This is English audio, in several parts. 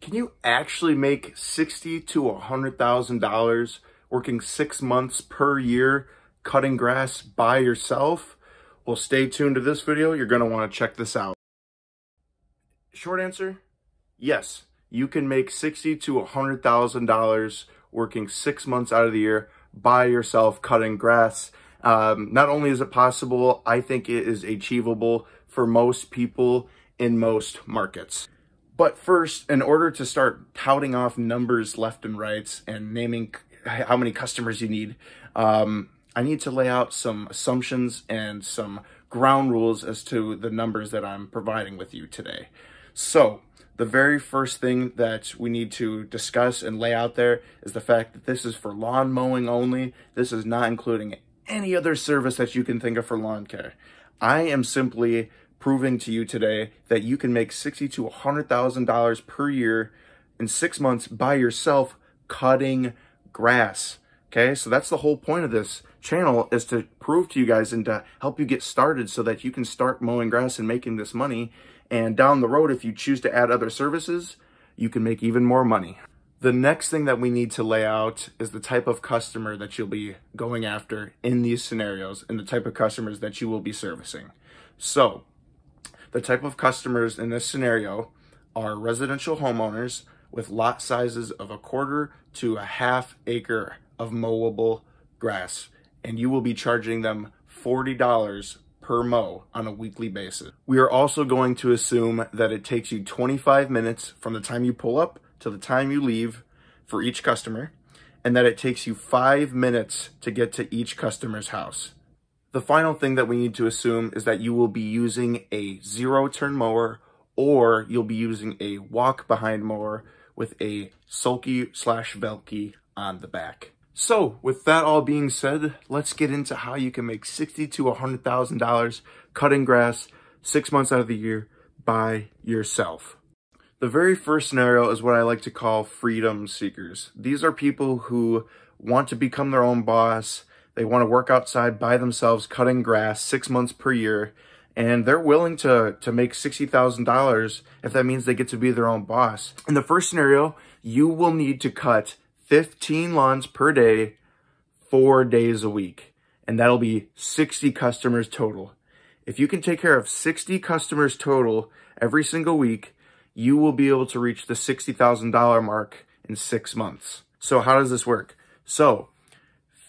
Can you actually make sixty to a $100,000 working six months per year cutting grass by yourself? Well, stay tuned to this video. You're going to want to check this out. Short answer, yes. You can make sixty to a $100,000 working six months out of the year by yourself cutting grass. Um, not only is it possible, I think it is achievable for most people in most markets. But first, in order to start touting off numbers left and right and naming how many customers you need, um, I need to lay out some assumptions and some ground rules as to the numbers that I'm providing with you today. So, the very first thing that we need to discuss and lay out there is the fact that this is for lawn mowing only. This is not including any other service that you can think of for lawn care. I am simply proving to you today that you can make sixty to $100,000 per year in six months by yourself cutting grass. Okay, so that's the whole point of this channel is to prove to you guys and to help you get started so that you can start mowing grass and making this money and down the road, if you choose to add other services, you can make even more money. The next thing that we need to lay out is the type of customer that you'll be going after in these scenarios and the type of customers that you will be servicing. So, the type of customers in this scenario are residential homeowners with lot sizes of a quarter to a half acre of mowable grass, and you will be charging them $40 per mow on a weekly basis. We are also going to assume that it takes you 25 minutes from the time you pull up to the time you leave for each customer, and that it takes you five minutes to get to each customer's house. The final thing that we need to assume is that you will be using a zero turn mower or you'll be using a walk behind mower with a sulky slash Velke on the back. So with that all being said, let's get into how you can make sixty to $100,000 cutting grass six months out of the year by yourself. The very first scenario is what I like to call freedom seekers. These are people who want to become their own boss. They want to work outside by themselves, cutting grass six months per year. And they're willing to, to make $60,000 if that means they get to be their own boss. In the first scenario, you will need to cut 15 lawns per day, four days a week. And that'll be 60 customers total. If you can take care of 60 customers total every single week, you will be able to reach the $60,000 mark in six months. So how does this work? So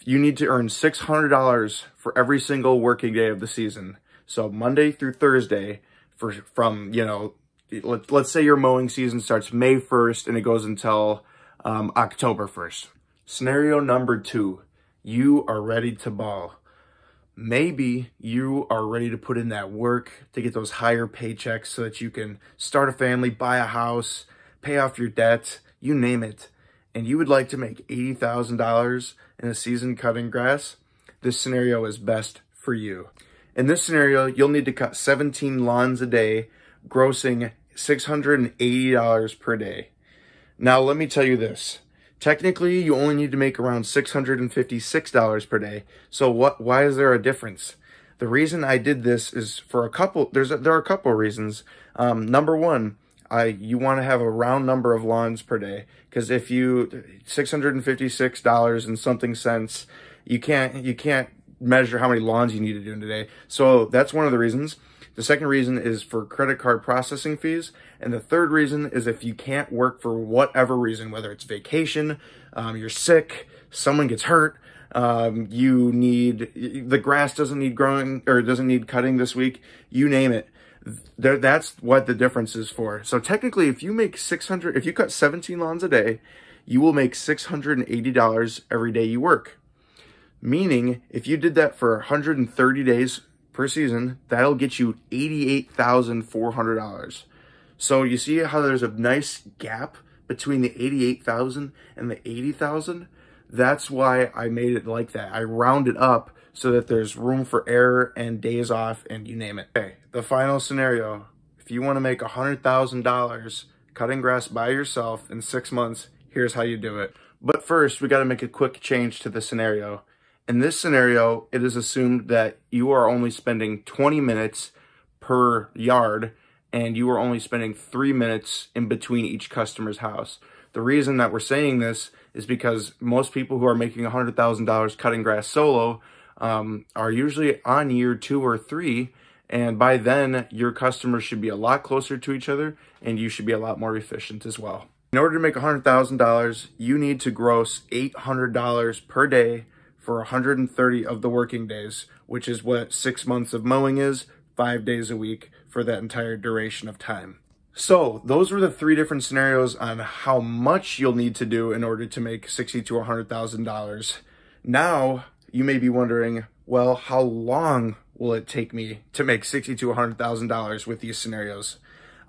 you need to earn $600 for every single working day of the season. So Monday through Thursday for from, you know, let, let's say your mowing season starts May 1st and it goes until um, October 1st. Scenario number two, you are ready to ball. Maybe you are ready to put in that work to get those higher paychecks so that you can start a family, buy a house, pay off your debt, you name it. And you would like to make $80,000 in a season cutting grass. This scenario is best for you. In this scenario, you'll need to cut 17 lawns a day, grossing $680 per day. Now, let me tell you this. Technically, you only need to make around $656 per day. So what? why is there a difference? The reason I did this is for a couple, there's a, there are a couple reasons. Um, number one, I you want to have a round number of lawns per day because if you $656 and something cents, you can't you can't measure how many lawns you need to do in a day. So that's one of the reasons. The second reason is for credit card processing fees. And the third reason is if you can't work for whatever reason, whether it's vacation, um, you're sick, someone gets hurt, um, you need, the grass doesn't need growing or doesn't need cutting this week, you name it. There, that's what the difference is for. So technically, if you make 600, if you cut 17 lawns a day, you will make $680 every day you work. Meaning, if you did that for 130 days per season, that'll get you $88,400. So you see how there's a nice gap between the 88,000 and the 80,000? That's why I made it like that. I round it up so that there's room for error and days off and you name it. Okay, the final scenario. If you want to make $100,000 cutting grass by yourself in six months, here's how you do it. But first, we got to make a quick change to the scenario. In this scenario, it is assumed that you are only spending 20 minutes per yard and you are only spending three minutes in between each customer's house. The reason that we're saying this is because most people who are making $100,000 cutting grass solo um, are usually on year two or three. And by then, your customers should be a lot closer to each other and you should be a lot more efficient as well. In order to make $100,000, you need to gross $800 per day for 130 of the working days, which is what six months of mowing is, five days a week for that entire duration of time. So those were the three different scenarios on how much you'll need to do in order to make sixty to $100,000. Now you may be wondering, well, how long will it take me to make sixty to $100,000 with these scenarios?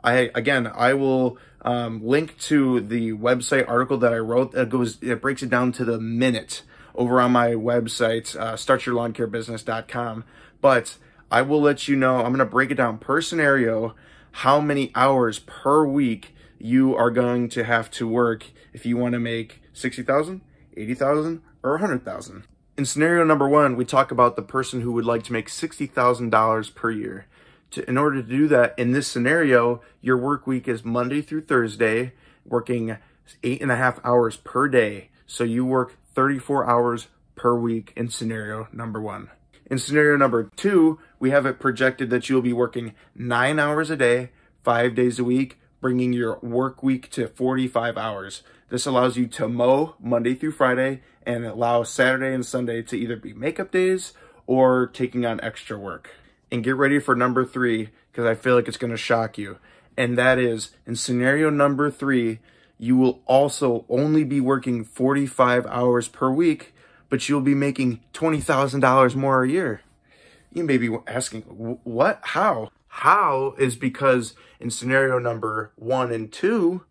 I again, I will um, link to the website article that I wrote that goes, it breaks it down to the minute over on my website, uh, startyourlawncarebusiness.com. But I will let you know, I'm going to break it down per scenario, how many hours per week you are going to have to work if you want to make 60,000, 80,000, or 100,000. In scenario number one, we talk about the person who would like to make $60,000 per year. To, in order to do that, in this scenario, your work week is Monday through Thursday, working eight and a half hours per day. So you work 34 hours per week in scenario number one. In scenario number two, we have it projected that you'll be working nine hours a day, five days a week, bringing your work week to 45 hours. This allows you to mow Monday through Friday and allow Saturday and Sunday to either be makeup days or taking on extra work. And get ready for number three, because I feel like it's going to shock you. And that is in scenario number three, you will also only be working 45 hours per week, but you'll be making $20,000 more a year. You may be asking, what? How? How is because in scenario number one and two,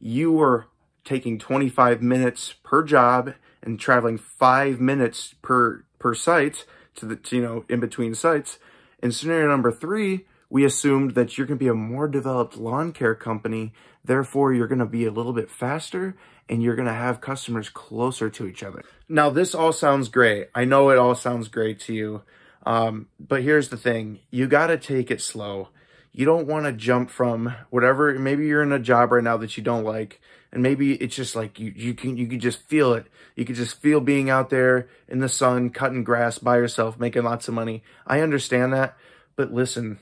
you were taking 25 minutes per job and traveling five minutes per, per site to the, to, you know, in between sites. In scenario number three, we assumed that you're going to be a more developed lawn care company. Therefore, you're going to be a little bit faster and you're going to have customers closer to each other. Now, this all sounds great. I know it all sounds great to you. Um, but here's the thing. You got to take it slow. You don't want to jump from whatever, maybe you're in a job right now that you don't like. And maybe it's just like you, you can, you can just feel it. You can just feel being out there in the sun, cutting grass by yourself, making lots of money. I understand that. But listen,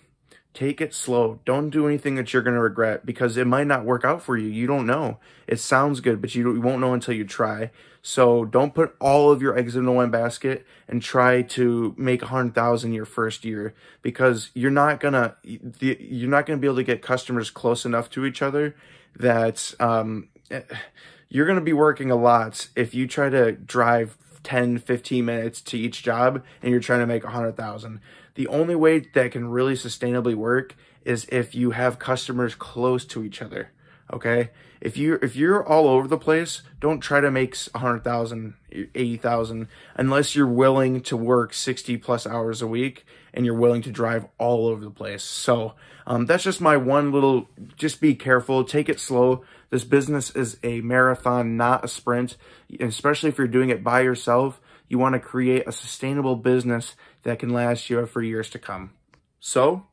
take it slow. Don't do anything that you're going to regret because it might not work out for you. You don't know. It sounds good, but you, won't know until you try. So don't put all of your eggs in one basket and try to make a hundred thousand your first year because you're not gonna you're not gonna be able to get customers close enough to each other that um, you're gonna be working a lot if you try to drive 10, 15 minutes to each job and you're trying to make a hundred thousand. The only way that can really sustainably work is if you have customers close to each other. Okay. If you if you're all over the place, don't try to make a hundred thousand, eighty thousand, unless you're willing to work 60 plus hours a week and you're willing to drive all over the place. So um, that's just my one little, just be careful, take it slow. This business is a marathon, not a sprint, especially if you're doing it by yourself. You want to create a sustainable business that can last you for years to come. So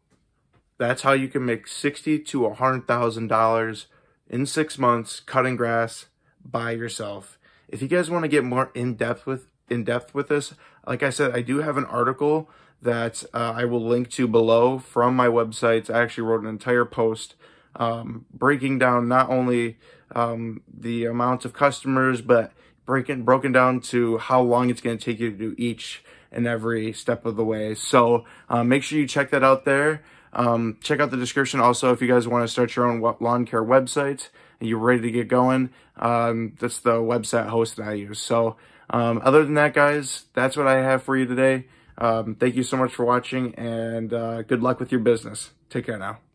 that's how you can make sixty to a hundred thousand dollars in six months cutting grass by yourself. If you guys want to get more in depth with in depth with this, like I said, I do have an article that uh, I will link to below from my website. I actually wrote an entire post um, breaking down not only um, the amount of customers, but breaking broken down to how long it's going to take you to do each and every step of the way. So uh, make sure you check that out there. Um, check out the description also if you guys want to start your own lawn care website and you're ready to get going. Um, that's the website host that I use. So um, other than that, guys, that's what I have for you today. Um, thank you so much for watching and uh, good luck with your business. Take care now.